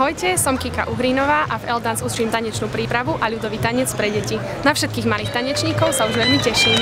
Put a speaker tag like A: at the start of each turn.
A: Ahojte, som Kika Uhrinová a v Eldance učím tanečnú prípravu a ľudový tanec pre deti. Na všetkých malých tanečníkov sa už veľmi teším.